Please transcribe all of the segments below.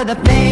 but the thing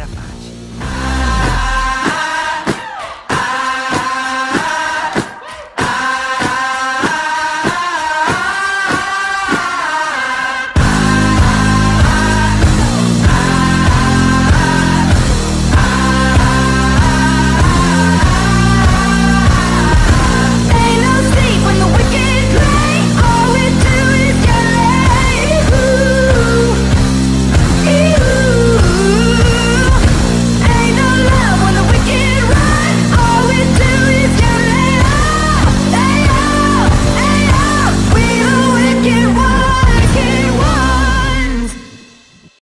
terrified.